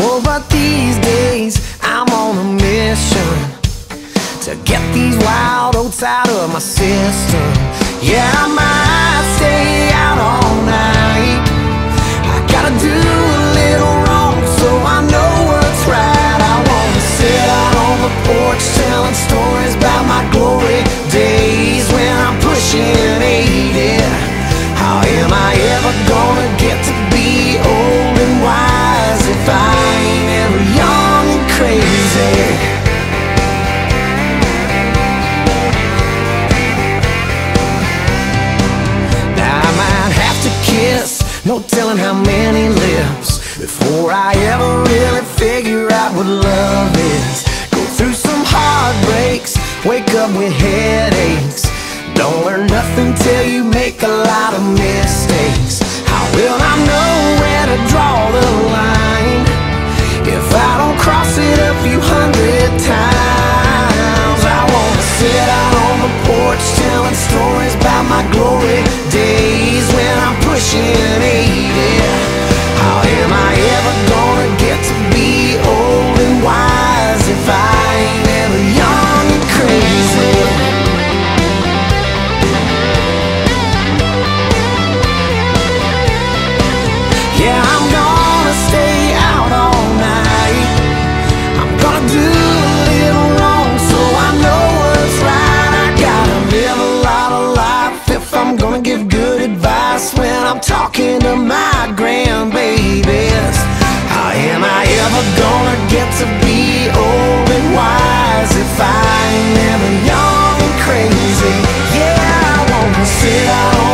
Oh, but these days I'm on a mission To get these wild oats out of my system. Yeah, I might stay out all night. I gotta do a little No telling how many lives Before I ever really figure out what love is. Go through some heartbreaks Wake up with headaches. Don't learn nothing till you make a lot of mistakes. será